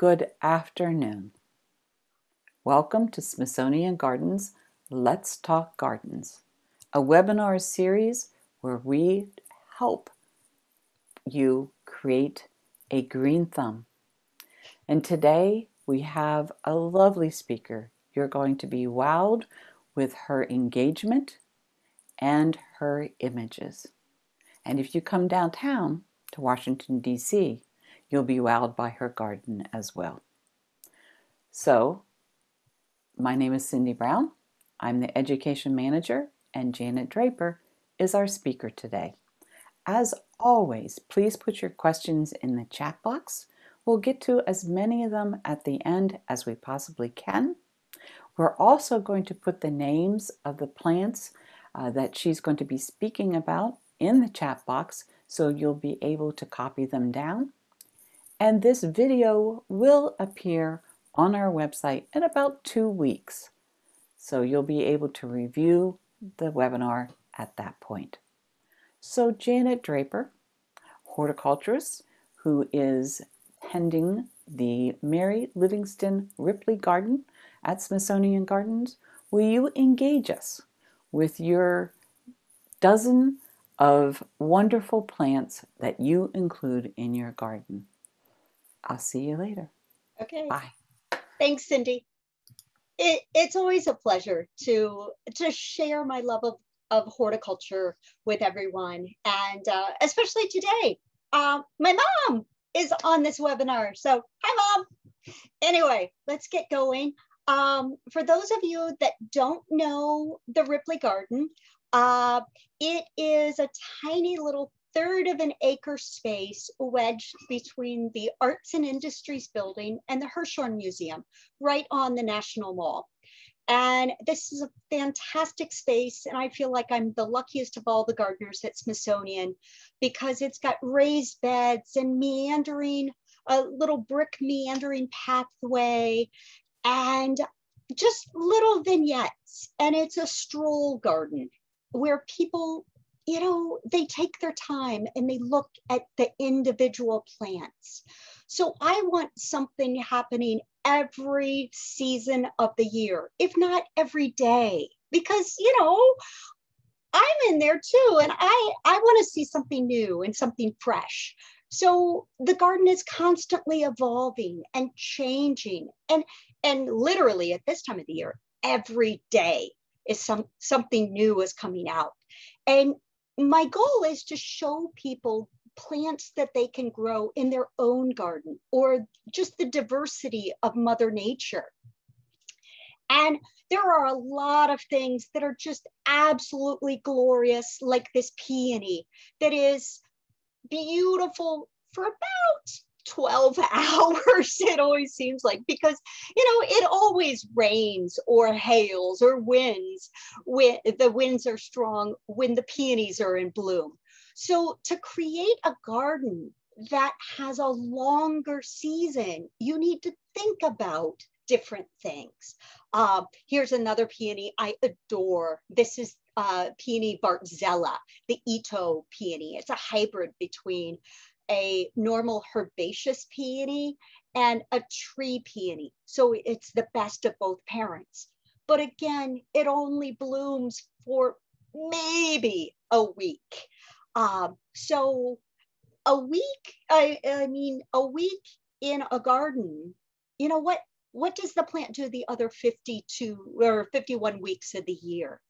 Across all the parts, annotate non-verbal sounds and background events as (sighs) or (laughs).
Good afternoon. Welcome to Smithsonian Gardens Let's Talk Gardens, a webinar series where we help you create a green thumb. And today we have a lovely speaker. You're going to be wowed with her engagement and her images. And if you come downtown to Washington, D.C., you'll be wowed by her garden as well. So, my name is Cindy Brown. I'm the Education Manager, and Janet Draper is our speaker today. As always, please put your questions in the chat box. We'll get to as many of them at the end as we possibly can. We're also going to put the names of the plants uh, that she's going to be speaking about in the chat box so you'll be able to copy them down. And this video will appear on our website in about two weeks. So you'll be able to review the webinar at that point. So Janet Draper, horticulturist who is tending the Mary Livingston Ripley Garden at Smithsonian Gardens, will you engage us with your dozen of wonderful plants that you include in your garden? I'll see you later. Okay. Bye. Thanks, Cindy. It, it's always a pleasure to to share my love of, of horticulture with everyone, and uh, especially today. Uh, my mom is on this webinar, so hi, mom. Anyway, let's get going. Um, for those of you that don't know the Ripley Garden, uh, it is a tiny little third of an acre space wedged between the Arts and Industries building and the Hirshhorn Museum, right on the National Mall. And this is a fantastic space. And I feel like I'm the luckiest of all the gardeners at Smithsonian because it's got raised beds and meandering, a little brick meandering pathway and just little vignettes. And it's a stroll garden where people you know, they take their time and they look at the individual plants. So I want something happening every season of the year, if not every day, because, you know, I'm in there too, and I, I want to see something new and something fresh. So the garden is constantly evolving and changing. And, and literally at this time of the year, every day is some, something new is coming out. And my goal is to show people plants that they can grow in their own garden or just the diversity of Mother Nature. And there are a lot of things that are just absolutely glorious, like this peony that is beautiful for about 12 (laughs) hours it always seems like because you know it always rains or hails or winds when the winds are strong when the peonies are in bloom. So to create a garden that has a longer season you need to think about different things. Uh, here's another peony i adore. This is uh, peony bartzella the Itoh peony. It's a hybrid between a normal herbaceous peony and a tree peony. So it's the best of both parents. But again, it only blooms for maybe a week. Um, so a week, I, I mean, a week in a garden, you know what? What does the plant do the other 52 or 51 weeks of the year?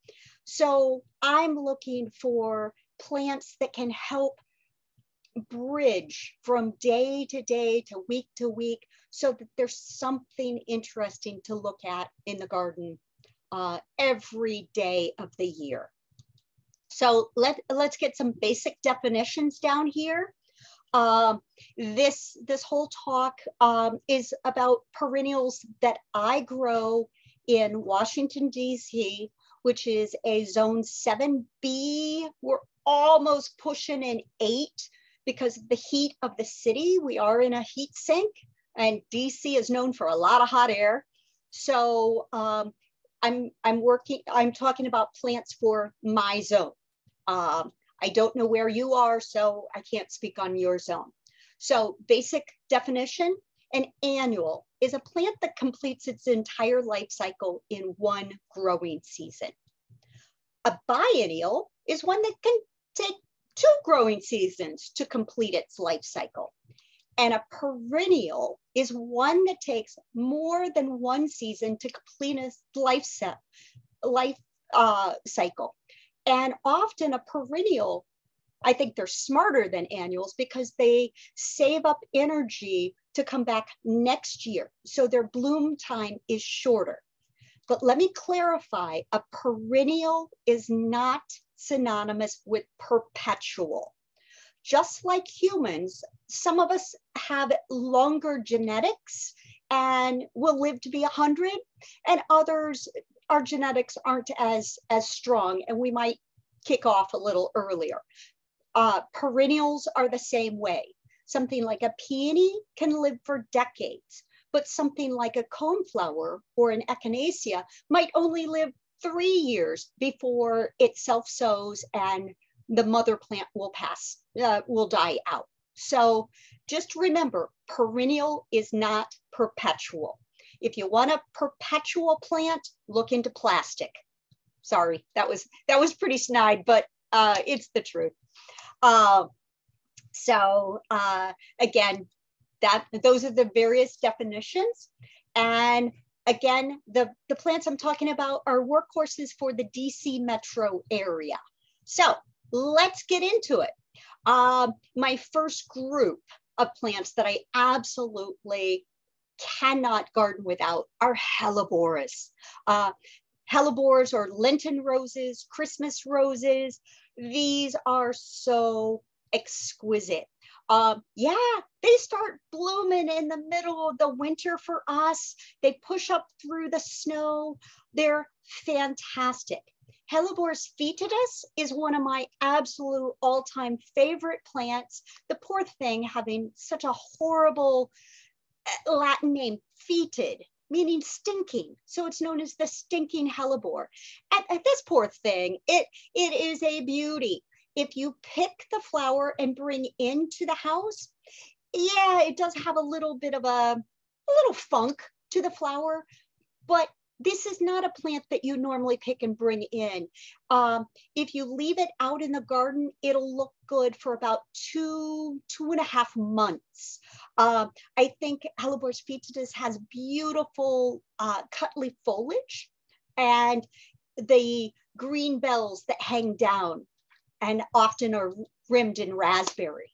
So I'm looking for plants that can help bridge from day to day to week to week so that there's something interesting to look at in the garden uh, every day of the year. So let, let's get some basic definitions down here. Um, this, this whole talk um, is about perennials that I grow in Washington, DC, which is a zone 7B. We're almost pushing an eight because of the heat of the city. We are in a heat sink, and DC is known for a lot of hot air. So um, I'm I'm working. I'm talking about plants for my zone. Um, I don't know where you are, so I can't speak on your zone. So basic definition An annual is a plant that completes its entire life cycle in one growing season. A biennial is one that can take two growing seasons to complete its life cycle. And a perennial is one that takes more than one season to complete its life, set, life uh, cycle. And often a perennial, I think they're smarter than annuals because they save up energy to come back next year. So their bloom time is shorter. But let me clarify a perennial is not synonymous with perpetual. Just like humans, some of us have longer genetics and will live to be 100, and others, our genetics aren't as, as strong, and we might kick off a little earlier. Uh, perennials are the same way. Something like a peony can live for decades, but something like a coneflower or an echinacea might only live three years before it self sows and the mother plant will pass, uh, will die out. So just remember, perennial is not perpetual. If you want a perpetual plant, look into plastic. Sorry, that was that was pretty snide, but uh, it's the truth. Uh, so uh, again, that those are the various definitions. And again, the, the plants I'm talking about are workhorses for the DC metro area. So let's get into it. Um, my first group of plants that I absolutely cannot garden without are hellebores. Uh, hellebores or Lenten roses, Christmas roses. These are so exquisite. Um, yeah, they start blooming in the middle of the winter for us. They push up through the snow. They're fantastic. Helleborus foetidus is one of my absolute all-time favorite plants. The poor thing having such a horrible uh, Latin name, fetid, meaning stinking. So it's known as the stinking hellebore. At, at this poor thing, it, it is a beauty if you pick the flower and bring into the house, yeah, it does have a little bit of a, a little funk to the flower, but this is not a plant that you normally pick and bring in. Um, if you leave it out in the garden, it'll look good for about two, two and a half months. Uh, I think Helleborus foetidus has beautiful uh, cut leaf foliage and the green bells that hang down and often are rimmed in raspberry.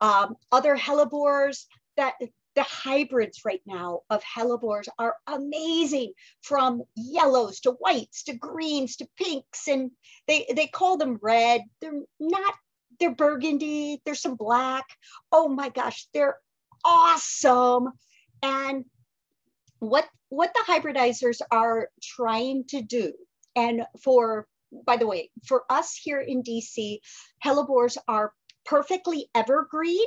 Um, other hellebores that the hybrids right now of hellebores are amazing from yellows to whites to greens to pinks and they they call them red. They're not they're burgundy there's some black. Oh my gosh they're awesome. And what what the hybridizers are trying to do and for by the way, for us here in DC, hellebores are perfectly evergreen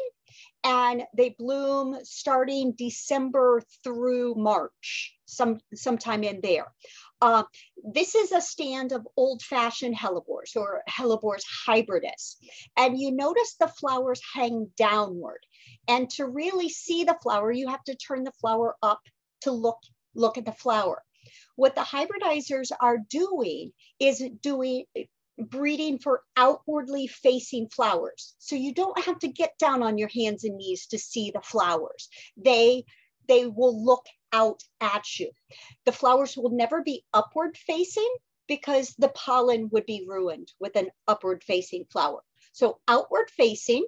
and they bloom starting December through March, some sometime in there. Uh, this is a stand of old-fashioned hellebores or Helleborus hybridus. And you notice the flowers hang downward. And to really see the flower, you have to turn the flower up to look, look at the flower. What the hybridizers are doing is doing breeding for outwardly facing flowers. So you don't have to get down on your hands and knees to see the flowers. They they will look out at you. The flowers will never be upward facing because the pollen would be ruined with an upward facing flower. So outward facing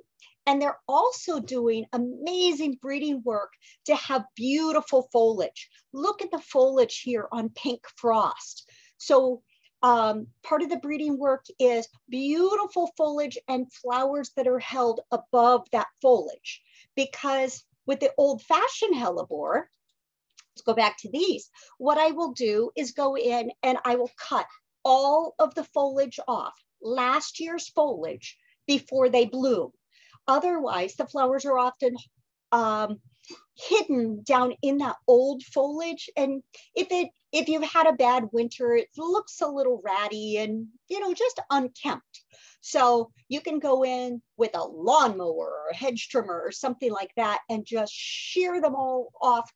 and they're also doing amazing breeding work to have beautiful foliage. Look at the foliage here on pink frost. So um, part of the breeding work is beautiful foliage and flowers that are held above that foliage. Because with the old fashioned hellebore, let's go back to these, what I will do is go in and I will cut all of the foliage off, last year's foliage, before they bloom. Otherwise, the flowers are often um, hidden down in that old foliage. And if it if you've had a bad winter, it looks a little ratty and you know just unkempt. So you can go in with a lawnmower or a hedge trimmer or something like that and just shear them all off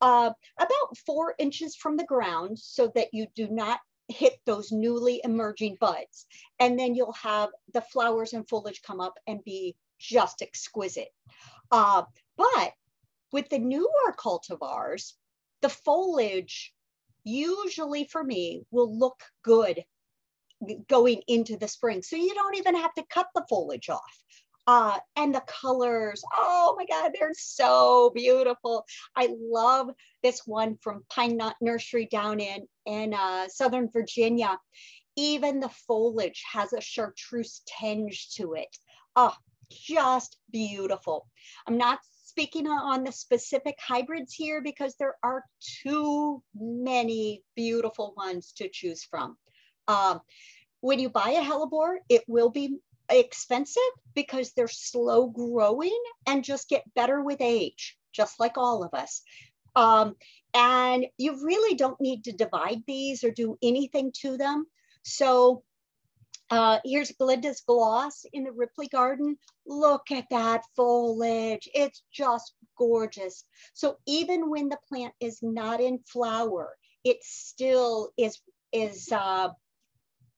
uh, about four inches from the ground so that you do not hit those newly emerging buds. And then you'll have the flowers and foliage come up and be just exquisite. Uh, but with the newer cultivars, the foliage usually for me will look good going into the spring. So you don't even have to cut the foliage off. Uh, and the colors, oh my God, they're so beautiful. I love this one from Pine Knot Nursery down in, in uh, Southern Virginia. Even the foliage has a chartreuse tinge to it. Oh, just beautiful. I'm not speaking on the specific hybrids here because there are too many beautiful ones to choose from. Um, when you buy a hellebore, it will be expensive because they're slow growing and just get better with age, just like all of us. Um, and you really don't need to divide these or do anything to them. So uh, here's Glinda's Gloss in the Ripley Garden. Look at that foliage. It's just gorgeous. So even when the plant is not in flower, it still is, is uh,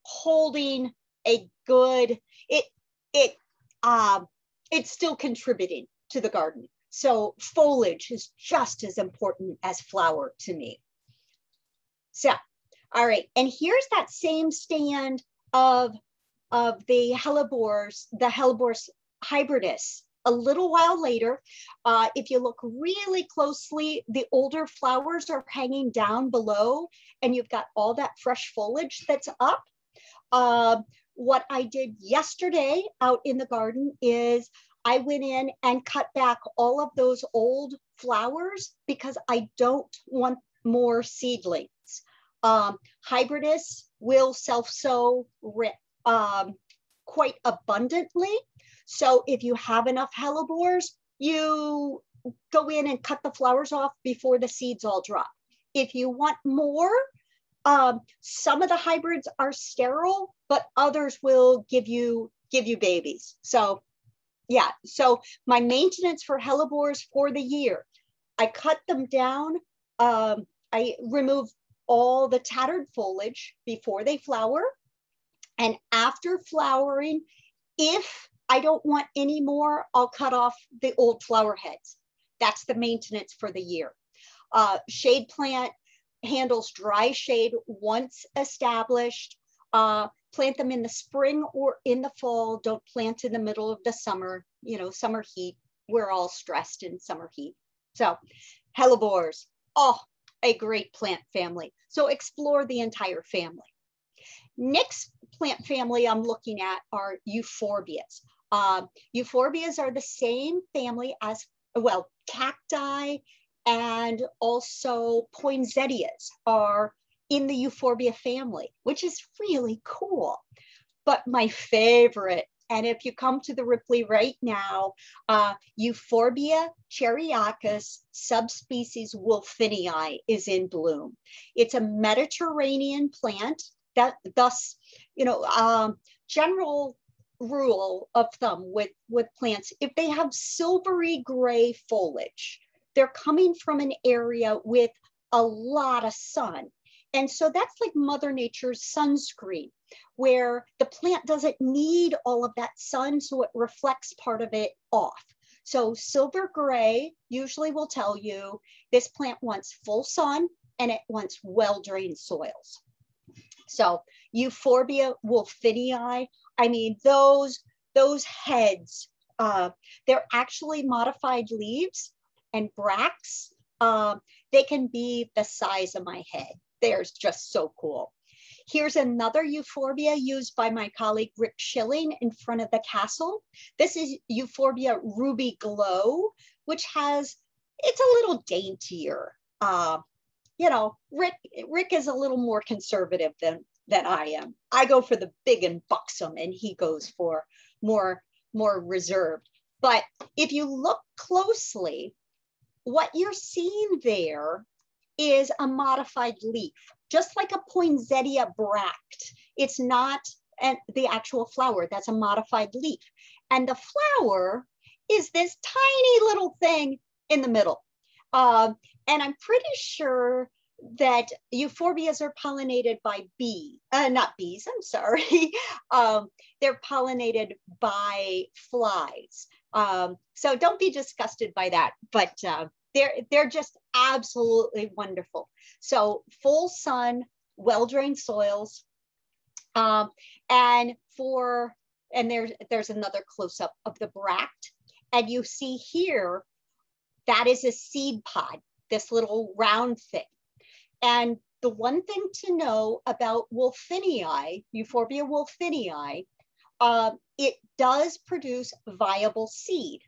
holding a good, it, it, uh, it's still contributing to the garden. So foliage is just as important as flower to me. So, all right, and here's that same stand of, of the hellebores, the Helleborus hybridus. A little while later, uh, if you look really closely, the older flowers are hanging down below and you've got all that fresh foliage that's up. Uh, what I did yesterday out in the garden is I went in and cut back all of those old flowers because I don't want more seedlings. Um, hybridus will self-sow um, quite abundantly. So if you have enough hellebores, you go in and cut the flowers off before the seeds all drop. If you want more, um, some of the hybrids are sterile, but others will give you give you babies. So yeah, so my maintenance for hellebores for the year, I cut them down. Um, I remove all the tattered foliage before they flower. And after flowering, if I don't want any more, I'll cut off the old flower heads. That's the maintenance for the year. Uh, shade plant, handles dry shade once established. Uh, plant them in the spring or in the fall. Don't plant in the middle of the summer, you know, summer heat. We're all stressed in summer heat. So hellebores, oh, a great plant family. So explore the entire family. Next plant family I'm looking at are euphorbias. Uh, euphorbias are the same family as, well, cacti and also poinsettias are in the euphorbia family, which is really cool. But my favorite, and if you come to the Ripley right now, uh, Euphorbia characias subspecies wulfenii is in bloom. It's a Mediterranean plant that thus, you know, um, general rule of thumb with, with plants, if they have silvery gray foliage, they're coming from an area with a lot of sun. And so that's like Mother Nature's sunscreen, where the plant doesn't need all of that sun, so it reflects part of it off. So silver gray usually will tell you this plant wants full sun and it wants well-drained soils. So Euphorbia wulfenii, I mean, those, those heads, uh, they're actually modified leaves and bracts, um, they can be the size of my head. They're just so cool. Here's another euphorbia used by my colleague Rick Schilling in front of the castle. This is euphorbia ruby glow, which has, it's a little daintier. Uh, you know, Rick, Rick is a little more conservative than, than I am. I go for the big and buxom and he goes for more, more reserved. But if you look closely, what you're seeing there is a modified leaf, just like a poinsettia bract. It's not an, the actual flower, that's a modified leaf. And the flower is this tiny little thing in the middle. Um, and I'm pretty sure that euphorbias are pollinated by bees, uh, not bees, I'm sorry. (laughs) um, they're pollinated by flies. Um, so don't be disgusted by that, but uh, they're, they're just absolutely wonderful. So full sun, well-drained soils, um, and for, and there's, there's another close-up of the bract. And you see here, that is a seed pod, this little round thing. And the one thing to know about Wulfenii, Euphorbia wulfenii, uh, it does produce viable seed.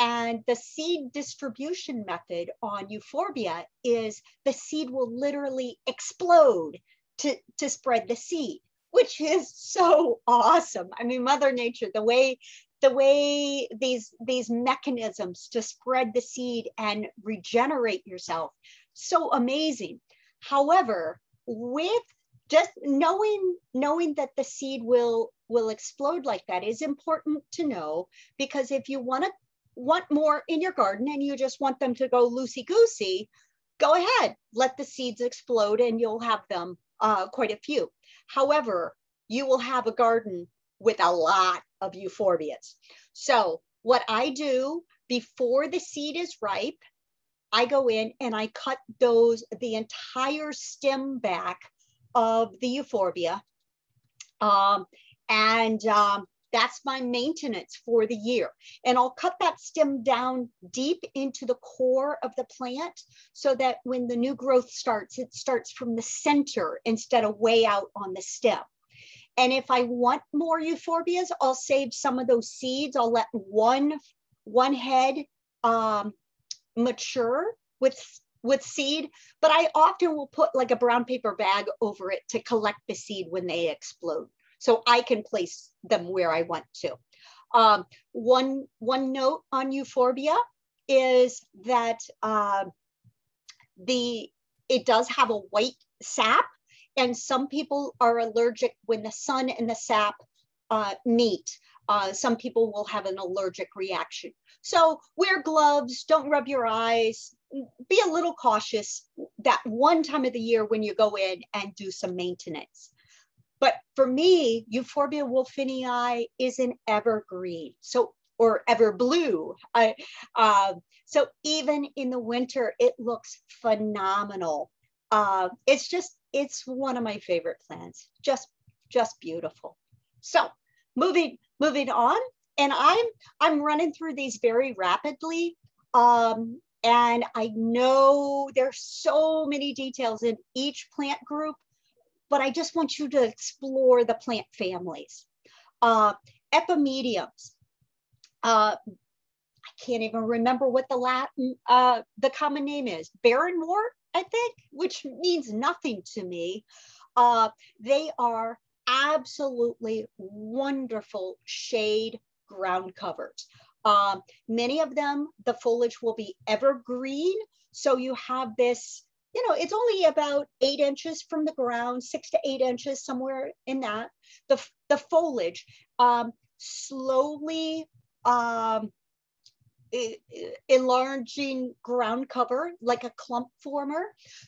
And the seed distribution method on Euphorbia is the seed will literally explode to, to spread the seed, which is so awesome. I mean, Mother Nature, the way the way these these mechanisms to spread the seed and regenerate yourself, so amazing. However, with just knowing knowing that the seed will will explode like that is important to know because if you want to want more in your garden and you just want them to go loosey goosey, go ahead, let the seeds explode and you'll have them uh, quite a few. However, you will have a garden with a lot of euphorbias. So what I do before the seed is ripe I go in and I cut those, the entire stem back of the euphorbia. Um, and um, that's my maintenance for the year. And I'll cut that stem down deep into the core of the plant so that when the new growth starts, it starts from the center instead of way out on the stem. And if I want more euphorbias, I'll save some of those seeds. I'll let one, one head um, mature with with seed, but I often will put like a brown paper bag over it to collect the seed when they explode. So I can place them where I want to. Um, one, one note on euphorbia is that uh, the it does have a white sap and some people are allergic when the sun and the sap uh, meet. Uh, some people will have an allergic reaction. So wear gloves, don't rub your eyes, be a little cautious that one time of the year when you go in and do some maintenance. But for me, Euphorbia wulfenii is an evergreen. So or ever blue. I, uh, so even in the winter, it looks phenomenal. Uh, it's just, it's one of my favorite plants. Just, just beautiful. So moving, moving on, and I'm I'm running through these very rapidly. Um, and I know there's so many details in each plant group, but I just want you to explore the plant families. Uh, epimediums. Uh, I can't even remember what the Latin, uh, the common name is. Barrenwort, I think, which means nothing to me. Uh, they are absolutely wonderful shade ground covers. Um, many of them, the foliage will be evergreen. So you have this, you know, it's only about eight inches from the ground, six to eight inches, somewhere in that. The, the foliage um, slowly um, enlarging ground cover like a clump former.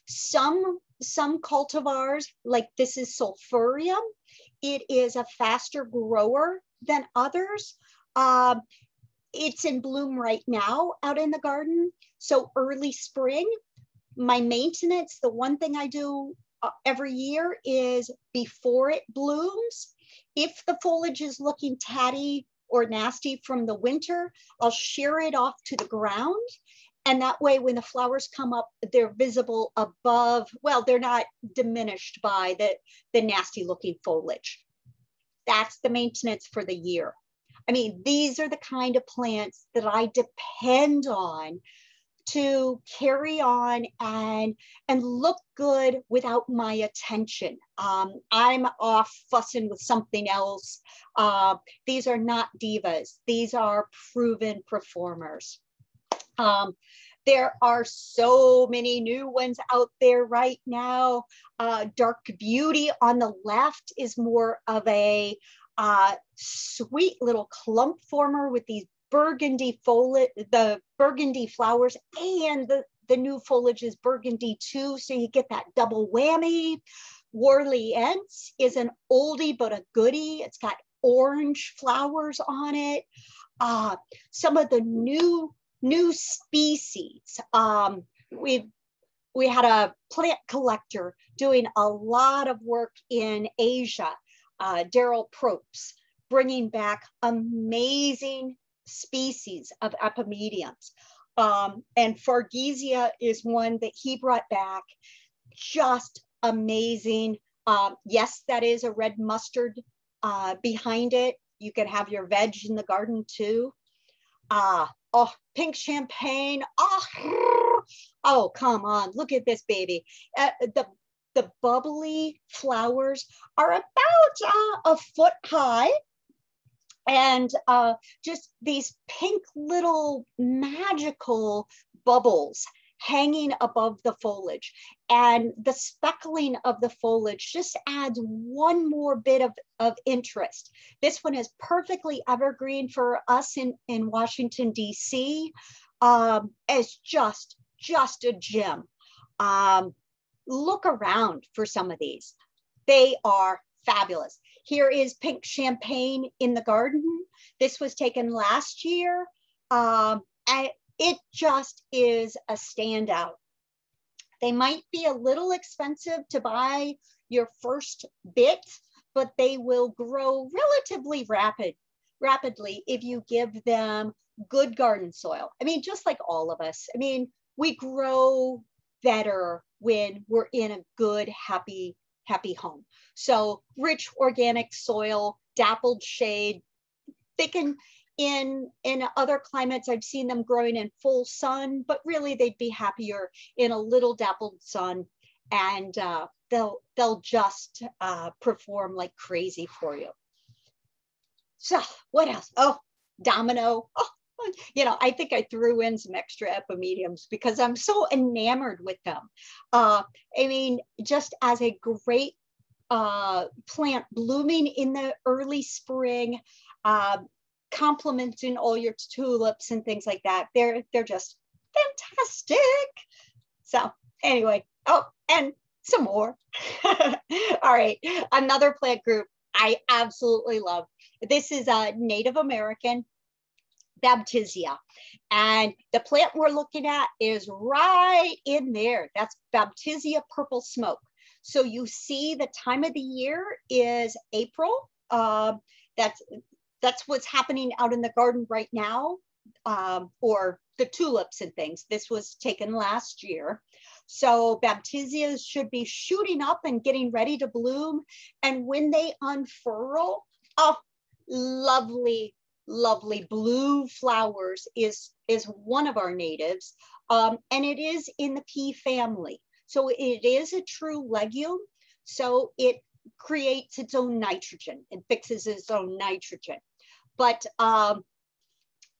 Some, some cultivars, like this is sulphureum, it is a faster grower than others. Um, it's in bloom right now out in the garden. So early spring, my maintenance, the one thing I do uh, every year is before it blooms, if the foliage is looking tatty or nasty from the winter, I'll shear it off to the ground. And that way, when the flowers come up, they're visible above, well, they're not diminished by the, the nasty looking foliage. That's the maintenance for the year. I mean, these are the kind of plants that I depend on to carry on and and look good without my attention. Um, I'm off fussing with something else. Uh, these are not divas. These are proven performers. Um, There are so many new ones out there right now. Uh, Dark Beauty on the left is more of a uh, sweet little clump former with these burgundy foliage, the burgundy flowers and the, the new foliage is burgundy too. So you get that double whammy. Orleans is an oldie but a goodie. It's got orange flowers on it. Uh, some of the new new species. Um, we've we had a plant collector doing a lot of work in Asia, uh, Darrell Probst, bringing back amazing species of epimediums. Um, and Fargesii is one that he brought back, just amazing. Um, yes, that is a red mustard uh, behind it. You can have your veg in the garden too. Uh, oh, pink champagne. Oh, (laughs) oh, come on, look at this baby. Uh, the the bubbly flowers are about uh, a foot high and uh, just these pink little magical bubbles hanging above the foliage. And the speckling of the foliage just adds one more bit of, of interest. This one is perfectly evergreen for us in, in Washington, D.C. Um, it's just, just a gem. Um, look around for some of these. They are fabulous. Here is pink champagne in the garden. This was taken last year. Um, and it just is a standout. They might be a little expensive to buy your first bit, but they will grow relatively rapid, rapidly if you give them good garden soil. I mean, just like all of us. I mean, we grow better when we're in a good, happy, happy home. So rich organic soil, dappled shade, they can in in other climates. I've seen them growing in full sun but really they'd be happier in a little dappled sun. And uh, they'll they'll just uh, perform like crazy for you. So what else? Oh domino. Oh you know i think i threw in some extra epimediums because i'm so enamored with them uh, i mean just as a great uh, plant blooming in the early spring uh, complementing all your tulips and things like that. They're they're just fantastic. So anyway, oh, and some more. (laughs) all right, another plant group I absolutely love. This is a Native American Baptisia. And the plant we're looking at is right in there. That's Baptisia purple smoke. So you see the time of the year is April. Uh, that's that's what's happening out in the garden right now, um, or the tulips and things. This was taken last year. So baptisias should be shooting up and getting ready to bloom. And when they unfurl, oh, lovely, lovely blue flowers is, is one of our natives. Um, and it is in the pea family. So it is a true legume. So it creates its own nitrogen. It fixes its own nitrogen but um,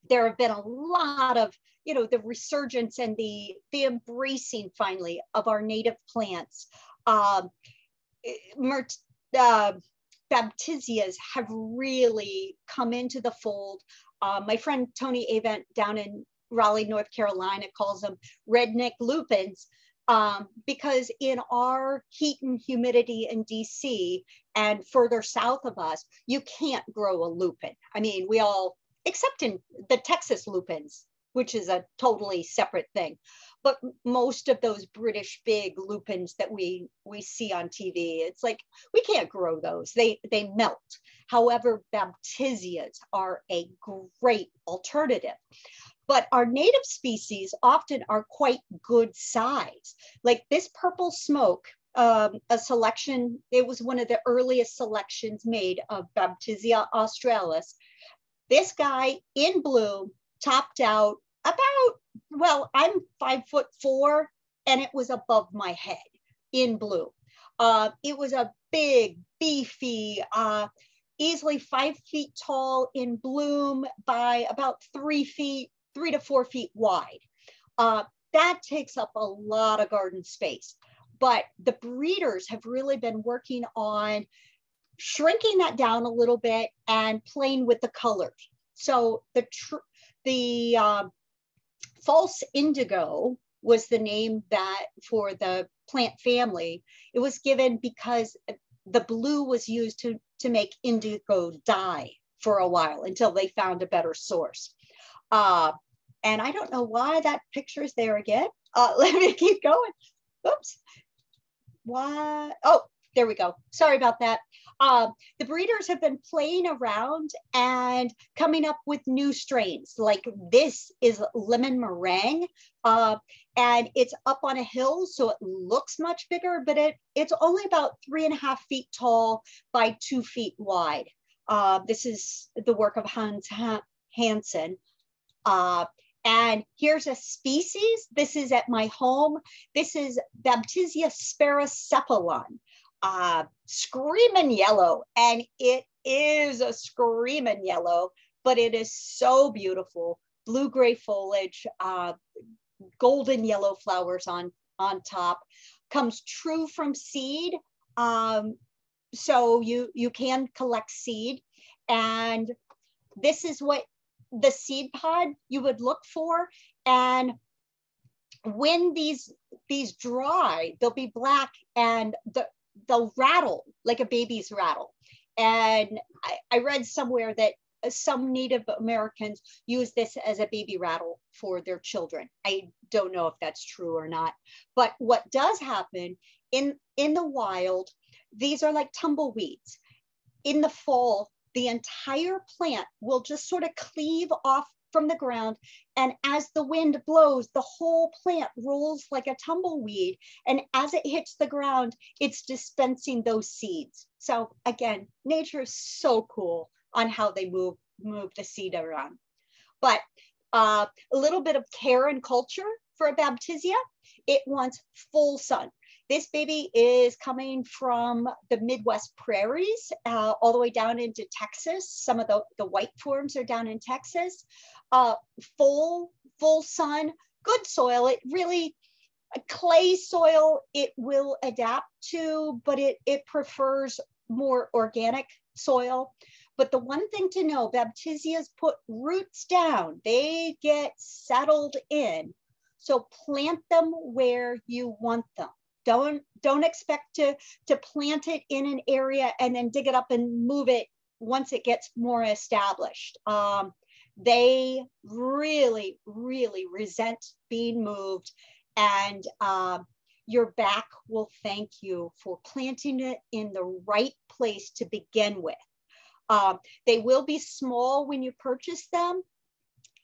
there have been a lot of you know the resurgence and the the embracing finally of our native plants um, uh, baptisias have really come into the fold uh, my friend tony avent down in raleigh north carolina calls them redneck lupins um, because in our heat and humidity in DC and further south of us, you can't grow a lupin. I mean, we all, except in the Texas lupins, which is a totally separate thing. But most of those British big lupins that we we see on TV, it's like we can't grow those. They they melt. However, baptisias are a great alternative but our native species often are quite good size. Like this purple smoke, um, a selection, it was one of the earliest selections made of Baptisia australis. This guy in bloom topped out about, well, I'm five foot four and it was above my head in bloom. Uh, it was a big, beefy, uh, easily five feet tall in bloom by about three feet three to four feet wide. Uh, that takes up a lot of garden space. But the breeders have really been working on shrinking that down a little bit and playing with the colors. So the the uh, false indigo was the name that for the plant family. It was given because the blue was used to, to make indigo dye for a while until they found a better source. Uh, and I don't know why that picture is there again. Uh, (laughs) let me keep going. Oops. Why? Oh, there we go. Sorry about that. Um, the breeders have been playing around and coming up with new strains. Like this is lemon meringue, uh, and it's up on a hill, so it looks much bigger, but it it's only about three and a half feet tall by two feet wide. Uh, this is the work of Hans Hansen. Uh, and here's a species. This is at my home. This is Baptisia sphaerocarpa uh, screaming yellow, and it is a screaming yellow, but it is so beautiful. Blue gray foliage, uh, golden yellow flowers on on top. Comes true from seed, um, so you you can collect seed, and this is what the seed pod you would look for, and when these these dry, they'll be black, and the they'll rattle like a baby's rattle. And I, I read somewhere that some Native Americans use this as a baby rattle for their children. I don't know if that's true or not. But what does happen in, in the wild, these are like tumbleweeds. In the fall, the entire plant will just sort of cleave off from the ground. And as the wind blows, the whole plant rolls like a tumbleweed. And as it hits the ground, it's dispensing those seeds. So again, nature is so cool on how they move, move the seed around. But uh, a little bit of care and culture for a Baptisia. It wants full sun. This baby is coming from the Midwest prairies uh, all the way down into Texas. Some of the, the white forms are down in Texas uh, full, full sun, good soil. It really, clay soil, it will adapt to, but it, it prefers more organic soil. But the one thing to know, Baptisias put roots down. They get settled in. So plant them where you want them. Don't, don't expect to, to plant it in an area and then dig it up and move it once it gets more established. Um, they really, really resent being moved. And uh, your back will thank you for planting it in the right place to begin with. Um, they will be small when you purchase them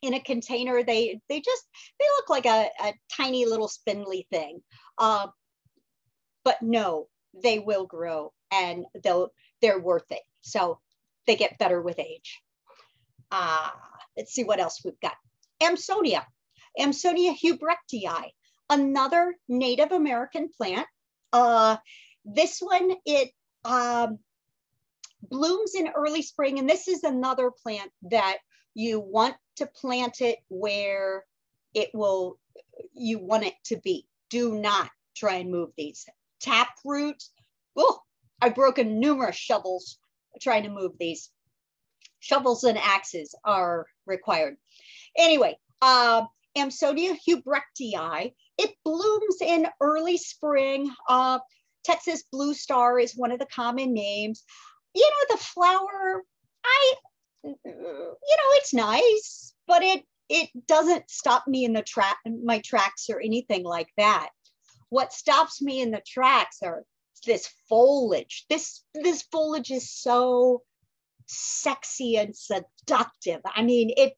in a container. They they just they look like a, a tiny little spindly thing. Uh, but no, they will grow and they'll they're worth it. So they get better with age. Ah, let's see what else we've got. Amsonia, Amsonia hubrichtii, another Native American plant. Uh, this one, it um, blooms in early spring, and this is another plant that you want to plant it where it will, you want it to be. Do not try and move these. Tap root, oh, I've broken numerous shovels trying to move these shovels and axes are required. Anyway, uh, Amsonia hubrichtii, it blooms in early spring. Uh, Texas blue star is one of the common names. You know, the flower, I, you know, it's nice, but it it doesn't stop me in the track my tracks or anything like that. What stops me in the tracks are this foliage. This this foliage is so sexy and seductive. I mean, it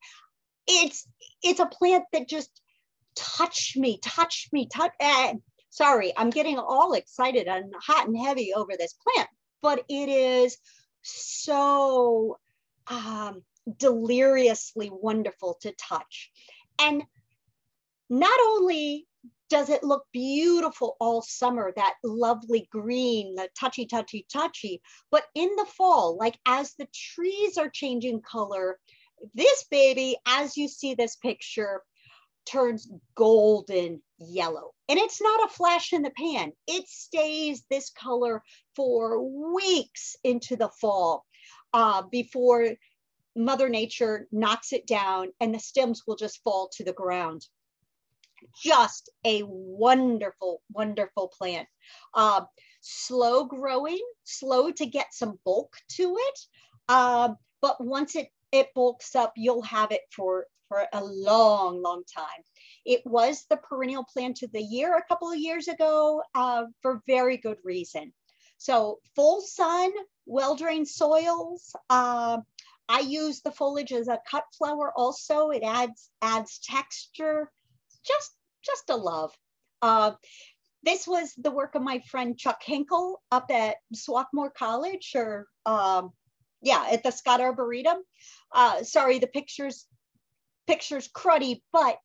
it's it's a plant that just touched me, touched me, touch. Eh, sorry, I'm getting all excited and hot and heavy over this plant, but it is so um, deliriously wonderful to touch. And not only does it look beautiful all summer, that lovely green, the touchy, touchy, touchy. But in the fall, like as the trees are changing color, this baby, as you see this picture, turns golden yellow. And it's not a flash in the pan. It stays this color for weeks into the fall uh, before Mother Nature knocks it down and the stems will just fall to the ground. Just a wonderful, wonderful plant. Uh, slow growing, slow to get some bulk to it. Uh, but once it, it bulks up, you'll have it for, for a long, long time. It was the perennial plant of the year a couple of years ago uh, for very good reason. So full sun, well-drained soils. Uh, I use the foliage as a cut flower also. It adds adds texture. Just just a love. Uh, this was the work of my friend Chuck Hinkle up at Swarthmore College, or um, yeah, at the Scott Arboretum. Uh, sorry, the pictures pictures cruddy, but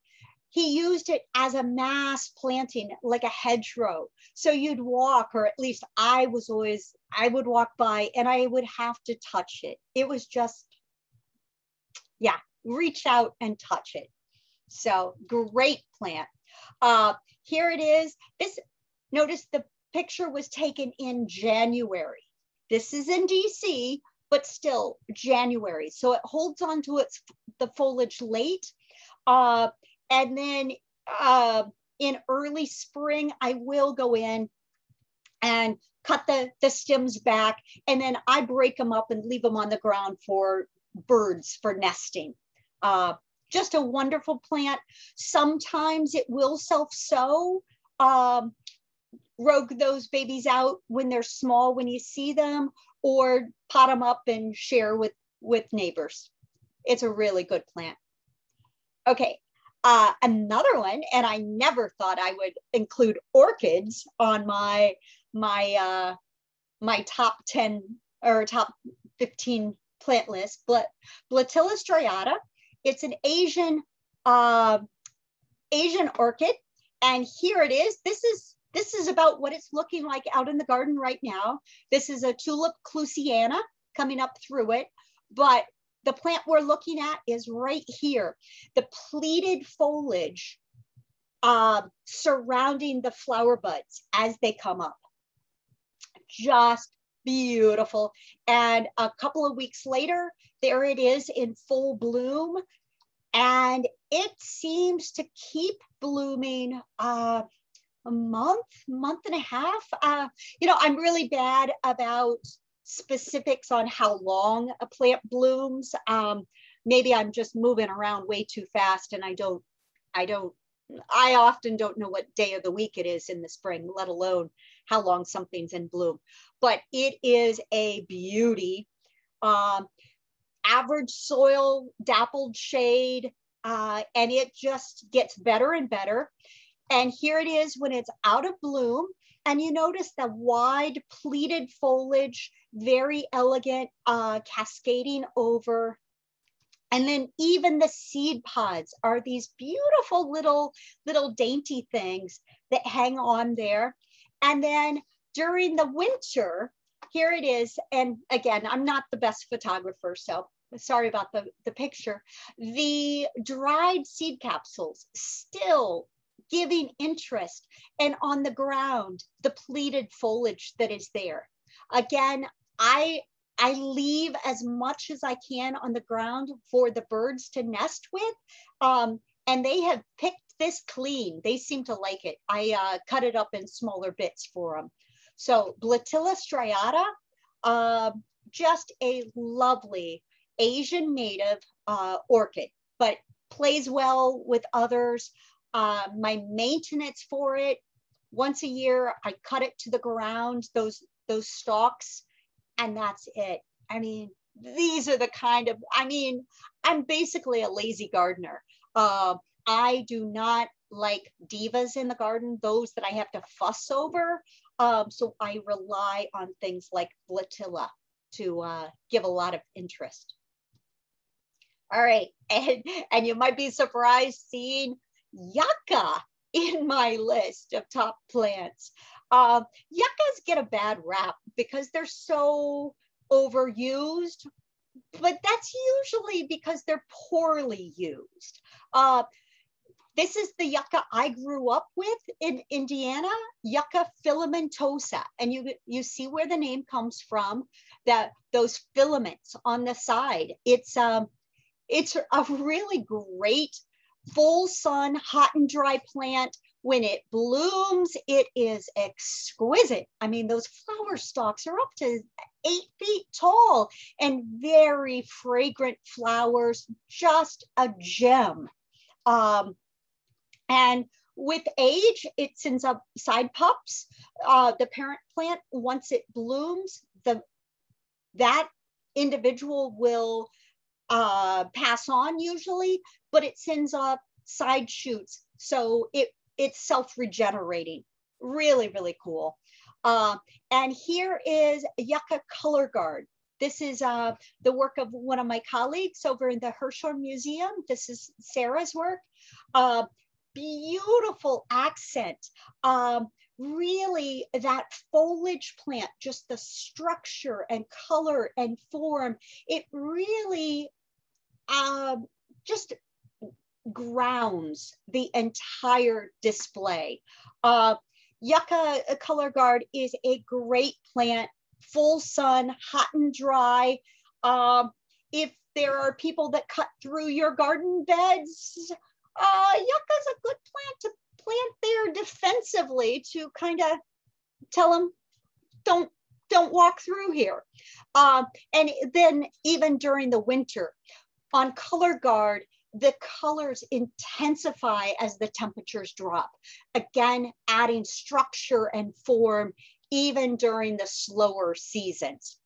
he used it as a mass planting, like a hedgerow. So you'd walk, or at least I was always, I would walk by and I would have to touch it. It was just, yeah, reach out and touch it. So great plant. Uh, here it is. This, notice the picture was taken in January. This is in DC, but still January. So it holds on to its the foliage late. Uh, and then uh, in early spring, I will go in and cut the, the stems back. And then I break them up and leave them on the ground for birds for nesting. Uh, just a wonderful plant. Sometimes it will self-sow. Um, rogue those babies out when they're small when you see them or pot them up and share with with neighbors it's a really good plant okay uh, another one, and I never thought I would include orchids on my my uh, my top 10 or top 15 plant list, but Bletilla striata. It's an Asian uh, Asian orchid, and here it is. This is this is about what it's looking like out in the garden right now. This is a tulip clusiana coming up through it, but the plant we're looking at is right here. The pleated foliage uh, surrounding the flower buds as they come up. Just beautiful. And a couple of weeks later, there it is in full bloom. And it seems to keep blooming uh, a month, month and a half. Uh, you know, I'm really bad about specifics on how long a plant blooms. Um, maybe I'm just moving around way too fast and I don't, I don't, I often don't know what day of the week it is in the spring, let alone how long something's in bloom. But it is a beauty. Um, average soil, dappled shade, uh, and it just gets better and better. And here it is when it's out of bloom. And you notice the wide pleated foliage, very elegant, uh, cascading over. And then even the seed pods are these beautiful little, little dainty things that hang on there. And then during the winter, here it is. And again, I'm not the best photographer, so sorry about the, the picture. The dried seed capsules still giving interest and on the ground, the pleated foliage that is there. Again, I I leave as much as I can on the ground for the birds to nest with. Um, and they have picked this clean. They seem to like it. I uh, cut it up in smaller bits for them. So Bletilla striata, uh, just a lovely Asian native uh, orchid, but plays well with others. Uh, my maintenance for it, once a year, I cut it to the ground, those, those stalks, and that's it. I mean, these are the kind of, I mean, I'm basically a lazy gardener. Uh, I do not like divas in the garden, those that I have to fuss over. Um, so I rely on things like Bletilla to uh, give a lot of interest. All right, (laughs) and, and you might be surprised seeing yucca in my list of top plants. Uh, yuccas get a bad rap because they're so overused, but that's usually because they're poorly used. Uh, this is the yucca I grew up with in Indiana, yucca filamentosa. And you, you see where the name comes from, that those filaments on the side. It's, um, it's a really great full sun, hot and dry plant. When it blooms, it is exquisite. I mean, those flower stalks are up to eight feet tall and very fragrant flowers, just a gem. Um, and with age, it sends up side pups. Uh, the parent plant, once it blooms, the that individual will uh, pass on usually, but it sends up side shoots. So it it's self-regenerating. Really, really cool. Uh, and here is Yucca Color Guard. This is uh, the work of one of my colleagues over in the Hirshhorn Museum. This is Sarah's work. Uh, beautiful accent. Um, really that foliage plant, just the structure and color and form, it really um, just grounds the entire display. Uh, yucca color guard is a great plant, full sun, hot and dry. Um, if there are people that cut through your garden beds, uh, is a good plant to plant there defensively to kind of tell them, don't don't walk through here. Uh, and then even during the winter, on color guard, the colors intensify as the temperatures drop. Again, adding structure and form even during the slower seasons.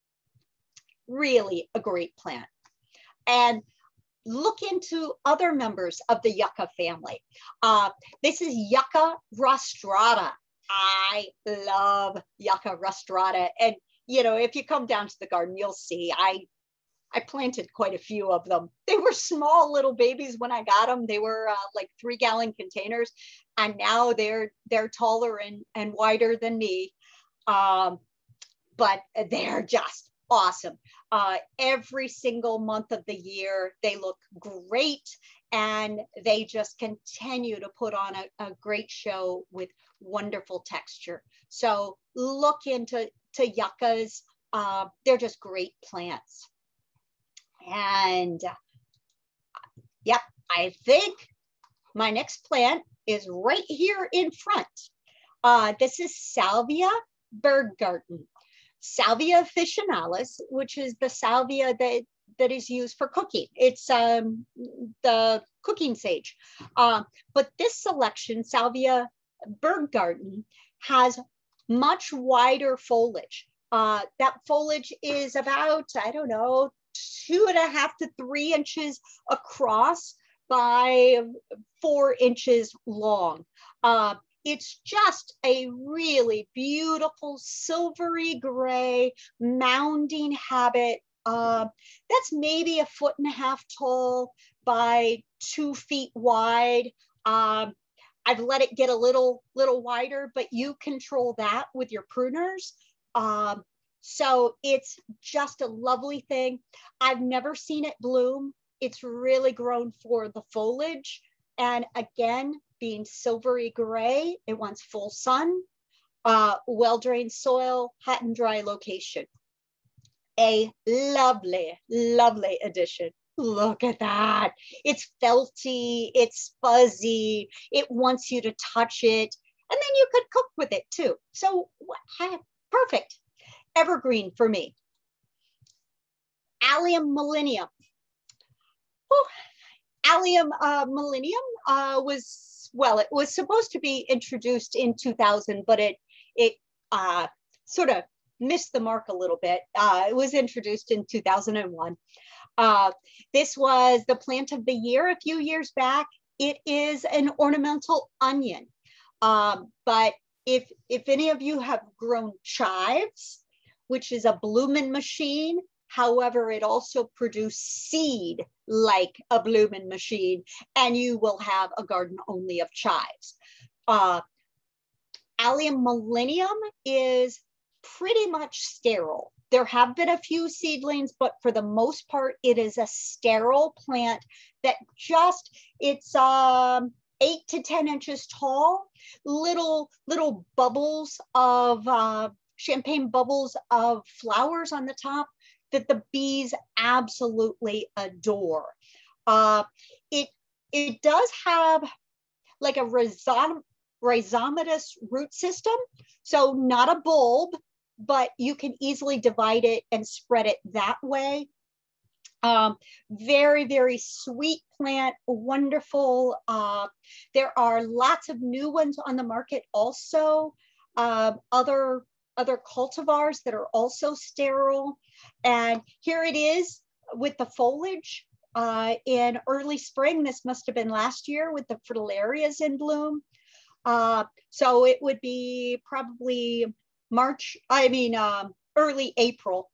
Really a great plant. And look into other members of the yucca family. Uh, this is yucca rostrata. I love yucca rostrata. And, you know, if you come down to the garden, you'll see I I planted quite a few of them. They were small little babies when I got them. They were uh, like three gallon containers, and now they're they're taller and and wider than me. Um, but they're just awesome. Uh, every single month of the year, they look great, and they just continue to put on a, a great show with wonderful texture. So look into to yuccas. Uh, they're just great plants. And yep, I think my next plant is right here in front. Uh, this is Salvia Berggarten. Salvia officinalis, which is the salvia that, that is used for cooking. It's um, the cooking sage. Uh, but this selection, Salvia Berggarten, has much wider foliage. Uh, that foliage is about, I don't know, two and a half to three inches across by four inches long. Uh, it's just a really beautiful silvery gray mounding habit. Uh, that's maybe a foot and a half tall by two feet wide. Um, I've let it get a little little wider, but you control that with your pruners. Um, so it's just a lovely thing. I've never seen it bloom. It's really grown for the foliage. And again, being silvery gray, it wants full sun, uh, well-drained soil, hot and dry location. A lovely, lovely addition. Look at that. It's felty, it's fuzzy, it wants you to touch it. And then you could cook with it too. So perfect evergreen for me. Allium millennium. Oh, Allium uh, millennium uh, was, well, it was supposed to be introduced in 2000, but it, it uh, sort of missed the mark a little bit. Uh, it was introduced in 2001. Uh, this was the plant of the year a few years back. It is an ornamental onion. Um, but if, if any of you have grown chives, which is a blooming machine. However, it also produces seed like a blooming machine, and you will have a garden only of chives. Uh, Allium millennium is pretty much sterile. There have been a few seedlings, but for the most part, it is a sterile plant that just, it's, um, eight to 10 inches tall, little, little bubbles of uh, champagne bubbles of flowers on the top that the bees absolutely adore. Uh, it, it does have like a rhizom rhizomatous root system. So not a bulb, but you can easily divide it and spread it that way. Um, very, very sweet plant, wonderful. Uh, there are lots of new ones on the market also. Uh, other, other cultivars that are also sterile. And here it is with the foliage uh, in early spring. This must have been last year with the fritillarias in bloom. Uh, so it would be probably March, I mean, um, early April.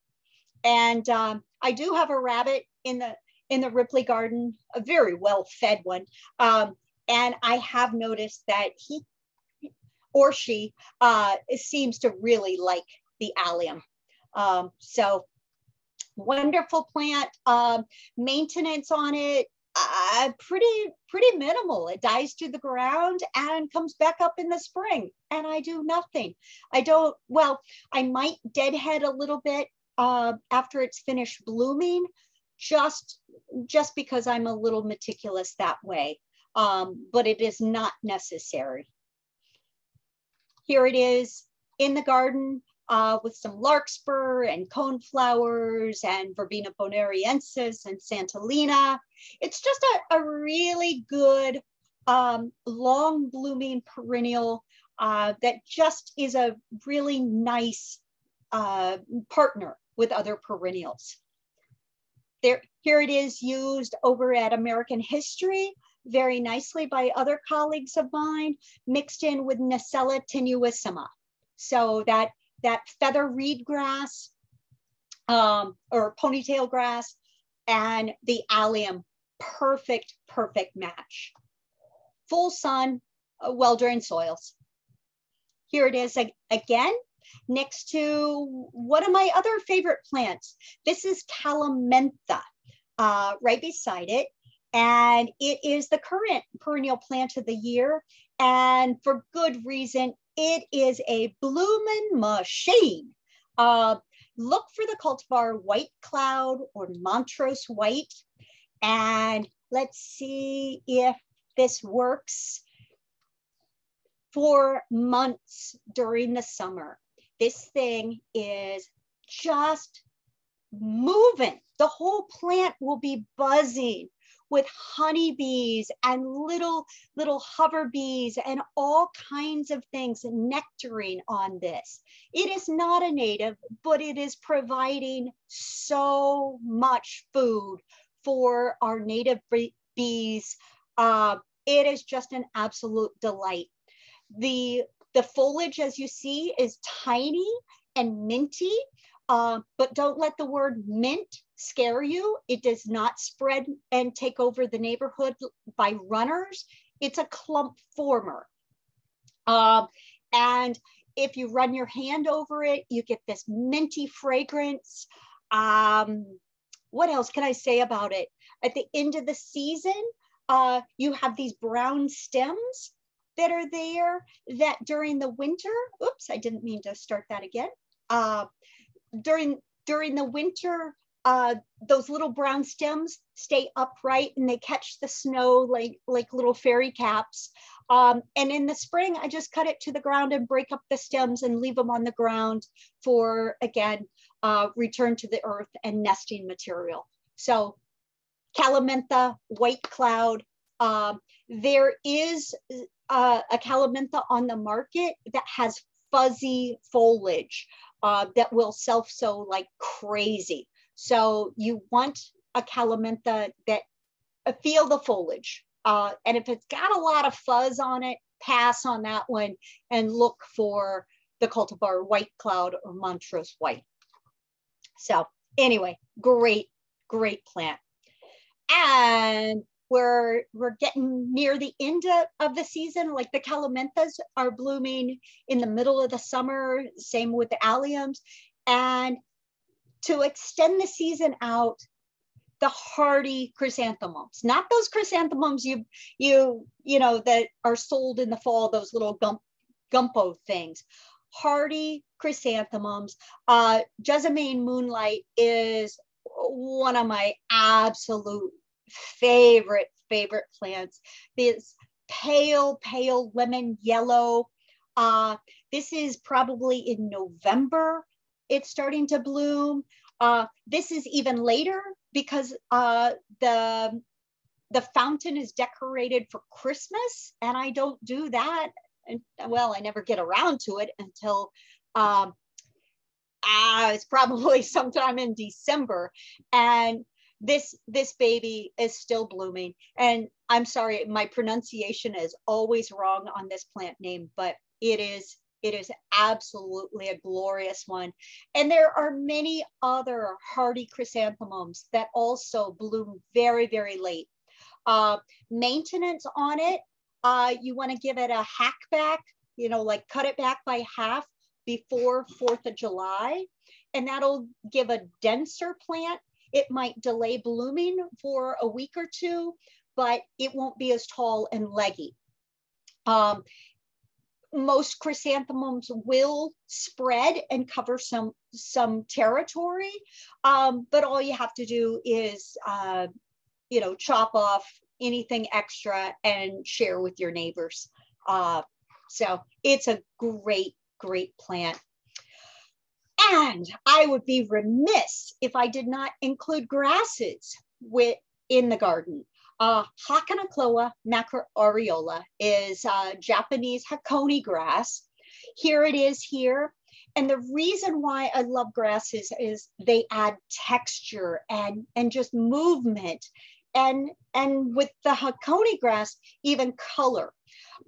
And um, I do have a rabbit in the in the Ripley garden, a very well fed one. Um, and I have noticed that he or she uh, seems to really like the allium. Um, so wonderful plant. Um, maintenance on it, uh, pretty pretty minimal. It dies to the ground and comes back up in the spring, and I do nothing. I don't. Well, I might deadhead a little bit uh, after it's finished blooming, just just because I'm a little meticulous that way. Um, but it is not necessary. Here it is in the garden uh, with some larkspur and coneflowers and Verbena bonariensis and Santolina. It's just a, a really good um, long blooming perennial uh, that just is a really nice uh, partner with other perennials. There, here it is used over at American History very nicely by other colleagues of mine, mixed in with Nassella tenuissima. So that that feather reed grass um, or ponytail grass and the allium, perfect, perfect match. Full sun, uh, well-drained soils. Here it is again, next to one of my other favorite plants. This is Calamintha, uh, right beside it. And it is the current perennial plant of the year. And for good reason, it is a blooming machine. Uh, look for the cultivar White Cloud or Montrose White. And let's see if this works for months during the summer. This thing is just moving. The whole plant will be buzzing with honeybees and little, little hover bees and all kinds of things, nectaring on this. It is not a native, but it is providing so much food for our native bees. Uh, it is just an absolute delight. The, the foliage, as you see, is tiny and minty, uh, but don't let the word mint scare you. It does not spread and take over the neighborhood by runners. It's a clump former. Um, and if you run your hand over it, you get this minty fragrance. Um, what else can I say about it? At the end of the season, uh, you have these brown stems that are there that during the winter, oops, I didn't mean to start that again. Uh, during during the winter, uh, those little brown stems stay upright and they catch the snow like, like little fairy caps. Um, and in the spring, I just cut it to the ground and break up the stems and leave them on the ground for, again, uh, return to the earth and nesting material. So Calamintha, white cloud. Um, there is uh, a Calamintha on the market that has fuzzy foliage uh, that will self-sow like crazy. So you want a calamintha that uh, feel the foliage. Uh, and if it's got a lot of fuzz on it, pass on that one and look for the cultivar white cloud or montrose white. So anyway, great, great plant. And we're, we're getting near the end of the season, like the calaminthas are blooming in the middle of the summer, same with the alliums. And to extend the season out, the hardy chrysanthemums, not those chrysanthemums you you you know that are sold in the fall, those little gump, gumpo things. Hardy chrysanthemums. Uh, Jessamine Moonlight is one of my absolute favorite favorite plants. This pale pale lemon yellow. Uh, this is probably in November. It's starting to bloom. Uh, this is even later because uh, the the fountain is decorated for Christmas, and I don't do that. And well, I never get around to it until um, ah, it's (laughs) probably sometime in December. And this this baby is still blooming. And I'm sorry, my pronunciation is always wrong on this plant name, but it is it is absolutely a glorious one. And there are many other hardy chrysanthemums that also bloom very, very late. Uh, maintenance on it, uh, you want to give it a hack back, you know, like cut it back by half before 4th of July. And that'll give a denser plant. It might delay blooming for a week or two, but it won't be as tall and leggy. Um, most chrysanthemums will spread and cover some some territory. Um, but all you have to do is uh, you know chop off anything extra and share with your neighbors. Uh, so it's a great great plant. And i would be remiss if i did not include grasses with in the garden uh, Hakonechloa macroaureola is uh, Japanese Hakone grass. Here it is here. And the reason why I love grasses is they add texture and, and just movement. And, and with the Hakone grass, even color.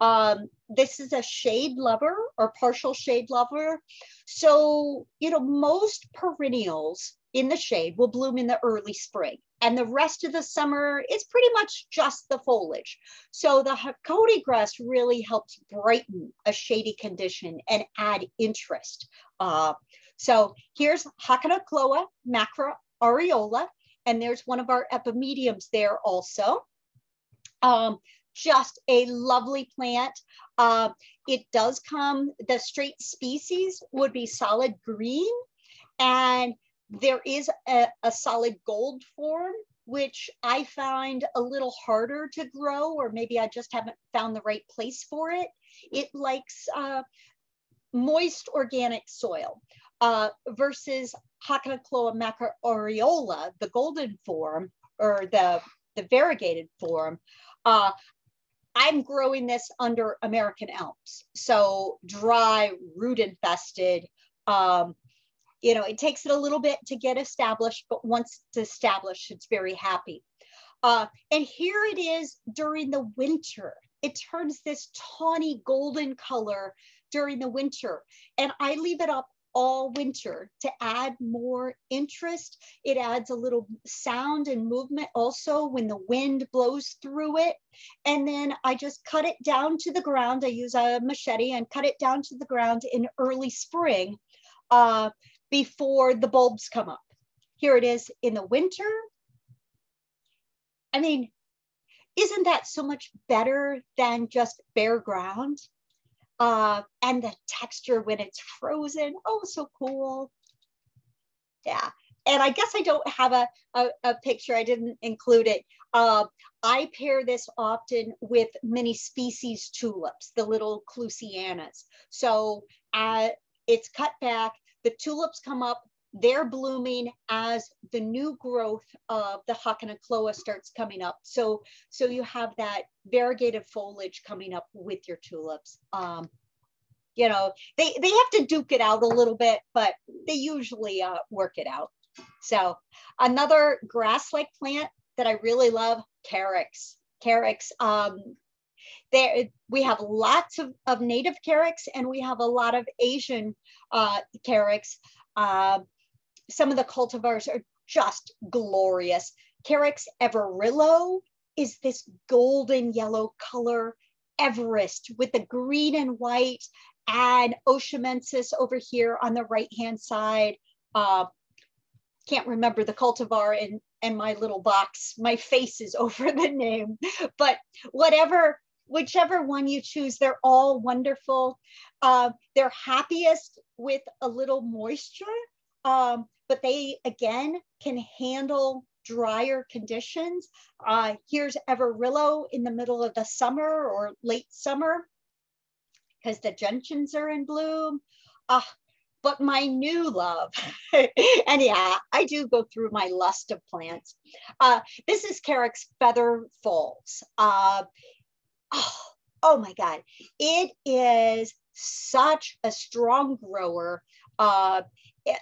Um, this is a shade lover or partial shade lover. So, you know, most perennials in the shade will bloom in the early spring and the rest of the summer is pretty much just the foliage. So the Hakone grass really helps brighten a shady condition and add interest. Uh, so here's Hakonechloa macro areola, and there's one of our epimediums there also. Um, just a lovely plant. Uh, it does come, the straight species would be solid green and there is a, a solid gold form, which I find a little harder to grow, or maybe I just haven't found the right place for it. It likes uh, moist organic soil uh, versus Hakonechloa macroaureola, the golden form, or the, the variegated form. Uh, I'm growing this under American elms. So dry, root infested, um, you know, it takes it a little bit to get established, but once it's established, it's very happy. Uh, and here it is during the winter. It turns this tawny golden color during the winter. And I leave it up all winter to add more interest. It adds a little sound and movement also when the wind blows through it. And then I just cut it down to the ground. I use a machete and cut it down to the ground in early spring. Uh, before the bulbs come up. Here it is in the winter. I mean, isn't that so much better than just bare ground? Uh, and the texture when it's frozen, oh, so cool. Yeah, and I guess I don't have a, a, a picture, I didn't include it. Uh, I pair this often with many species tulips, the little clusianas. So uh, it's cut back, the tulips come up, they're blooming as the new growth of the Hakonechloa starts coming up. So, so you have that variegated foliage coming up with your tulips. Um, you know, they, they have to duke it out a little bit, but they usually uh, work it out. So another grass-like plant that I really love, carex. Carex, um, there we have lots of, of native carex and we have a lot of Asian uh, carex. Uh, some of the cultivars are just glorious. Carex everillo is this golden yellow color. Everest with the green and white and Oshimensis over here on the right hand side. Uh, can't remember the cultivar in and my little box, my face is (laughs) over the name. But whatever, whichever one you choose, they're all wonderful. Uh, they're happiest with a little moisture, um, but they again can handle drier conditions. Uh, here's Everillo in the middle of the summer or late summer because the gentians are in bloom. Uh, but my new love, (laughs) and yeah, I do go through my lust of plants. Uh, this is Carex Feather Falls. Uh, oh, oh my God, it is such a strong grower. Uh,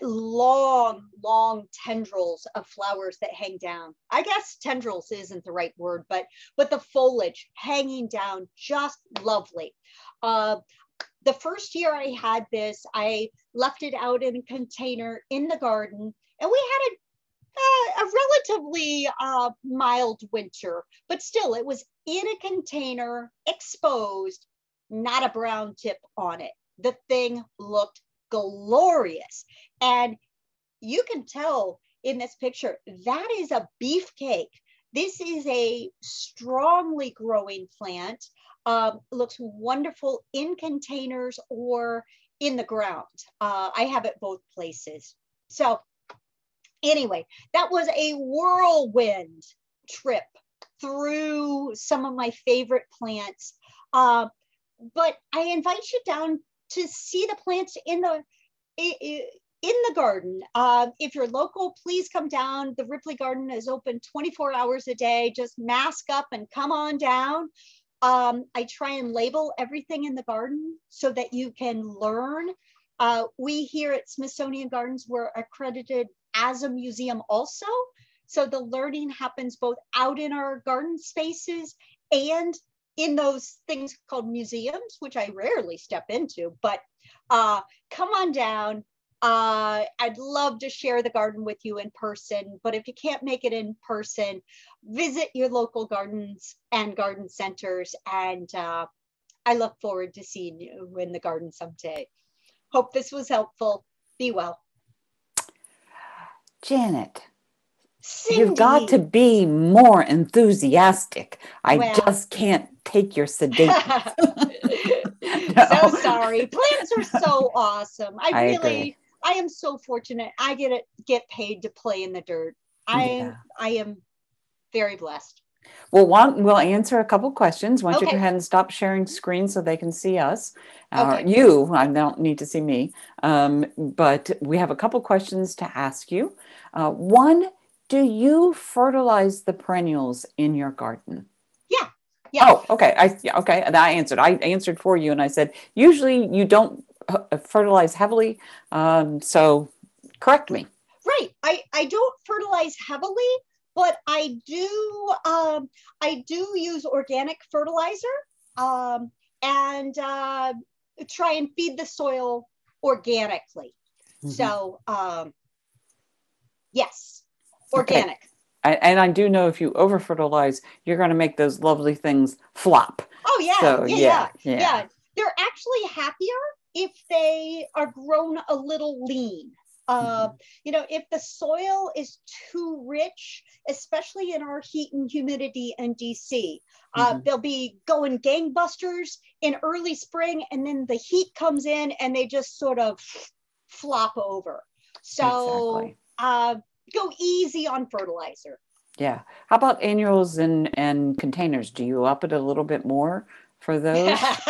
long, long tendrils of flowers that hang down. I guess tendrils isn't the right word, but but the foliage hanging down, just lovely. Uh, the first year I had this, I left it out in a container in the garden, and we had a a relatively uh, mild winter, but still, it was in a container, exposed, not a brown tip on it. The thing looked glorious. And you can tell in this picture, that is a beefcake. This is a strongly growing plant. Um, looks wonderful in containers or in the ground. Uh, I have it both places. So anyway, that was a whirlwind trip through some of my favorite plants. Uh, but I invite you down to see the plants in the in the garden. Uh, if you're local, please come down. The Ripley Garden is open 24 hours a day. Just mask up and come on down. Um, I try and label everything in the garden so that you can learn. Uh, we here at Smithsonian Gardens were accredited as a museum also. So the learning happens both out in our garden spaces and in those things called museums, which I rarely step into, but uh, come on down. Uh, I'd love to share the garden with you in person, but if you can't make it in person, visit your local gardens and garden centers. And uh, I look forward to seeing you in the garden someday. Hope this was helpful. Be well. Janet, Cindy. you've got to be more enthusiastic. I well, just can't take your (laughs) sedation. (laughs) no. So sorry. Plants are so (laughs) awesome. I, I really, agree. I am so fortunate. I get it, get paid to play in the dirt. I yeah. I am very blessed. Well, one, we'll answer a couple questions. Why don't okay. you go ahead and stop sharing screen so they can see us? Uh. You, I don't need to see me. Um, but we have a couple questions to ask you. Uh, one, do you fertilize the perennials in your garden? Yeah. Yeah. Oh, okay. I yeah, okay. And I answered. I answered for you, and I said usually you don't uh, fertilize heavily. Um, so correct me. Right. I I don't fertilize heavily, but I do um, I do use organic fertilizer um, and uh, try and feed the soil organically. Mm-hmm. So um, yes, organic. Okay and I do know if you over fertilize, you're going to make those lovely things flop. Oh yeah, so, yeah, yeah, yeah, yeah. They're actually happier if they are grown a little lean. Uh, mm-hmm. You know, if the soil is too rich, especially in our heat and humidity in DC, uh, mm-hmm. they'll be going gangbusters in early spring, and then the heat comes in and they just sort of flop over. So, exactly. uh, go easy on fertilizer. Yeah. How about annuals and, and containers? Do you up it a little bit more for those? (laughs)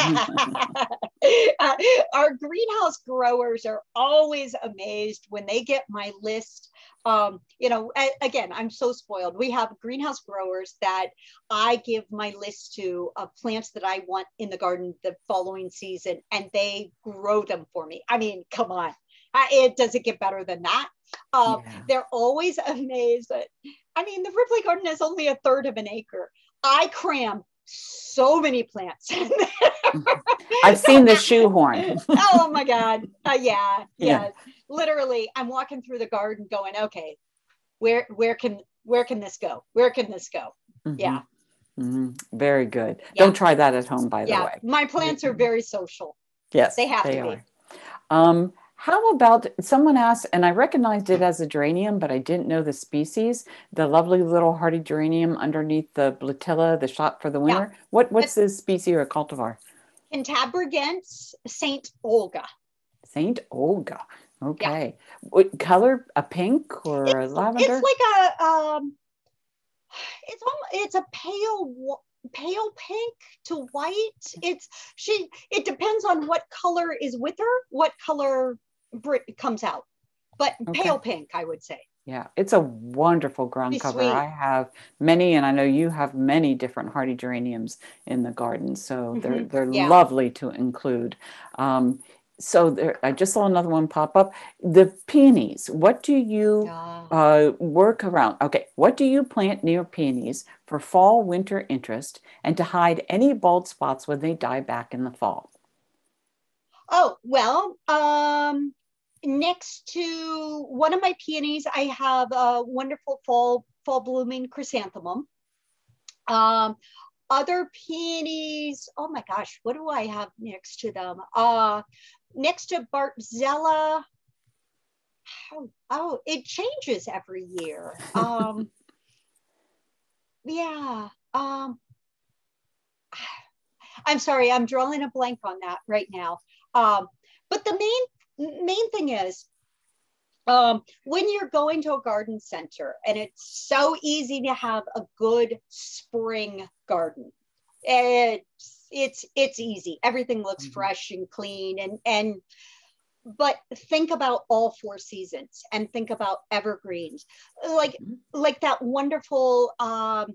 uh, our greenhouse growers are always amazed when they get my list. Um, you know, again, I'm so spoiled. We have greenhouse growers that I give my list to of plants that I want in the garden the following season, and they grow them for me. I mean, come on. it doesn't get better than that. Um, yeah. They're always (laughs) amazed. That, I mean, the Ripley Garden is only a third of an acre. I cram so many plants (laughs) I've seen the (laughs) shoehorn. oh my God. Uh, yeah, yeah, yeah. Literally, I'm walking through the garden going, okay, where where can where can this go? Where can this go? Mm-hmm. Yeah. Mm-hmm. Very good. Yeah. Don't try that at home, by the yeah. way. My plants are very social. Yes, they have they to are. be. Um, How about someone asked, and I recognized it as a geranium, but I didn't know the species. The lovely little hardy geranium underneath the Bletilla, the shot for the winter. Yeah. What what's the species or cultivar? Cantabrigiense Saint Olga. Saint Olga. Okay. Yeah. What color? A pink or it's, a lavender? It's like a um. It's it's a pale pale pink to white. It's she. It depends on what color is with her. What color comes out, but okay. pale pink, I would say. Yeah, it's a wonderful ground cover. Sweet. I have many, and I know you have many different hardy geraniums in the garden, so mm-hmm. they're they're yeah. lovely to include. Um, so there, I just saw another one pop up. The peonies. What do you uh, work around? Okay, what do you plant near peonies for fall winter interest and to hide any bald spots when they die back in the fall? Oh well, um, next to one of my peonies, I have a wonderful fall fall blooming chrysanthemum. Um, other peonies, oh my gosh, what do I have next to them? Uh, next to Bartzella, oh, oh it changes every year. Um, (laughs) yeah. Um, (sighs) I'm sorry, I'm drawing a blank on that right now. Um, but the main main thing is um, when you're going to a garden center and it's so easy to have a good spring garden it's it's it's easy everything looks mm-hmm. fresh and clean and and but think about all four seasons and think about evergreens like mm-hmm. like that wonderful um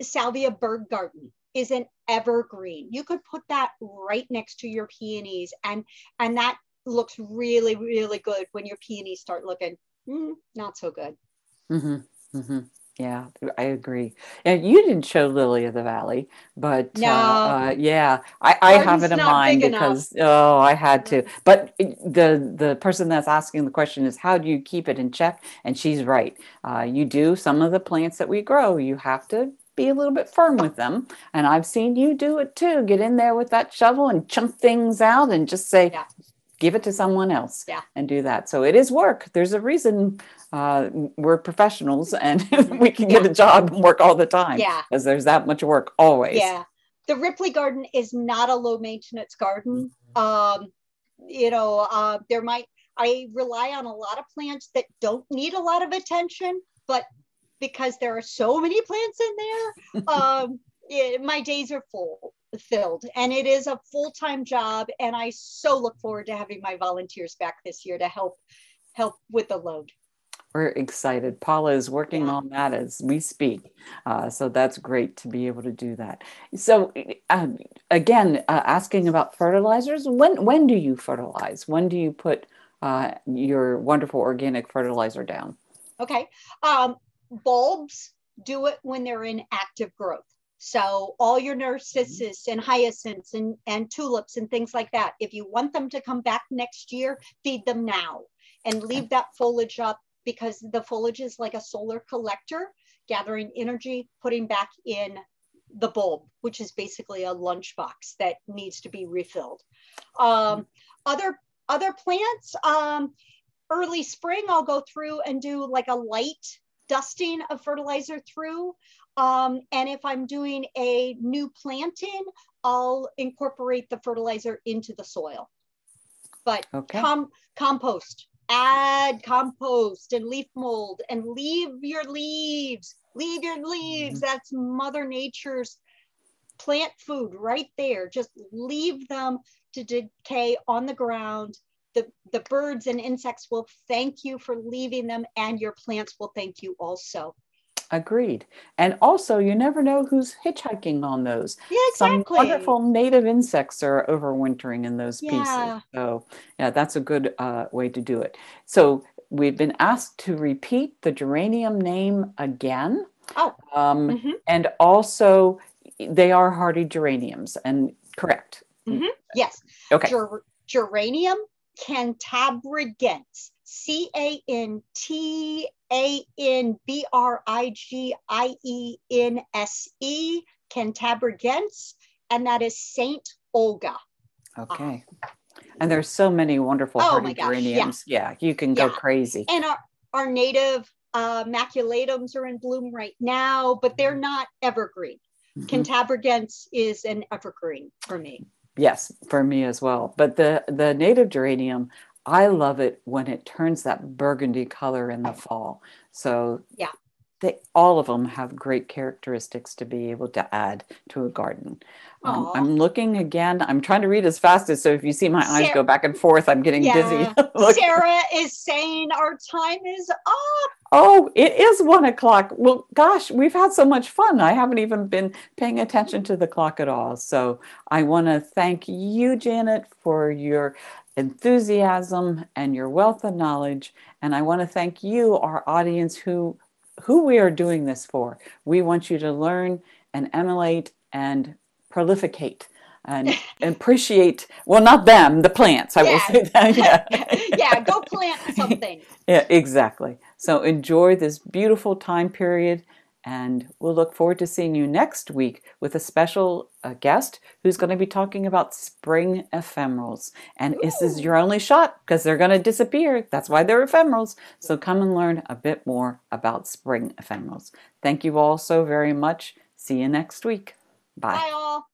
salvia Berggarten is an evergreen you could put that right next to your peonies and and that looks really really good when your peonies start looking mm, not so good mm-hmm. Mm-hmm. Yeah, I agree. And you didn't show Lily of the Valley, but uh, uh, yeah, I, I have it in mind because enough. oh, I had to. But the the person that's asking the question is, how do you keep it in check? And she's right. Uh, you do some of the plants that we grow. You have to be a little bit firm with them, and I've seen you do it too. Get in there with that shovel and chunk things out, and just say, yeah give it to someone else yeah. and do that. So it is work. There's a reason uh, we're professionals (laughs) and we can get yeah. a job and work all the time. Yeah. Because there's that much work always. Yeah. The Ripley Garden is not a low maintenance garden. Um, you know, uh, there might, I rely on a lot of plants that don't need a lot of attention, but because there are so many plants in there, (laughs) um, it, my days are full filled and it is a full-time job and i so look forward to having my volunteers back this year to help help with the load. We're excited. Paula is working yeah. on that as we speak uh, so that's great to be able to do that. So uh, again uh, asking about fertilizers when when do you fertilize? When do you put uh, your wonderful organic fertilizer down? Okay um, bulbs do it when they're in active growth so all your narcissus and hyacinths and, and tulips and things like that, if you want them to come back next year, feed them now and leave that foliage up because the foliage is like a solar collector, gathering energy, putting back in the bulb, which is basically a lunchbox that needs to be refilled. Um, other other plants, um, early spring, I'll go through and do like a light dusting of fertilizer through. Um, and if I'm doing a new planting, I'll incorporate the fertilizer into the soil. But okay. com- compost, add compost and leaf mold and leave your leaves, leave your leaves. Mm-hmm. That's Mother Nature's plant food right there. Just leave them to decay on the ground. The, the birds and insects will thank you for leaving them, and your plants will thank you also. Agreed. And also, you never know who's hitchhiking on those. Yeah, exactly. Some wonderful native insects are overwintering in those yeah. pieces. So, yeah, that's a good uh, way to do it. So, we've been asked to repeat the geranium name again. Oh. Um, mm-hmm. And also, they are hardy geraniums, and correct. Mm-hmm. Yes. Okay. Ger- geranium cantabrigiense. C A N T A N B R I G I E N S E, Cantabrigiense, and that is Saint Olga. Okay. And there's so many wonderful Oh my gosh, yeah. geraniums. Yeah. you can go Yeah. crazy. And our, our native uh, maculatums are in bloom right now, but they're not evergreen. Mhm. Cantabrigiense is an evergreen for me. Yes, for me as well. But the the native geranium, I love it when it turns that burgundy color in the fall. So Yeah. they all of them have great characteristics to be able to add to a garden. Um, I'm looking again. I'm trying to read as fast as so if you see my eyes Sarah- go back and forth, I'm getting dizzy. Yeah. (laughs) Look- Sarah is saying our time is up. Oh, it is one o'clock. Well, gosh, we've had so much fun. I haven't even been paying attention to the clock at all. So I want to thank you, Janet, for your enthusiasm and your wealth of knowledge. And I want to thank you, our audience, who who we are doing this for. We want you to learn and emulate and prolificate and (laughs) appreciate well not them the plants i will say that (laughs) yeah yeah, go plant something. (laughs) yeah, exactly. So enjoy this beautiful time period, and we'll look forward to seeing you next week with a special uh, guest who's going to be talking about spring ephemerals. And this is your only shot because they're going to disappear. That's why they're ephemerals. So come and learn a bit more about spring ephemerals. Thank you all so very much. See you next week. Bye. Bye all.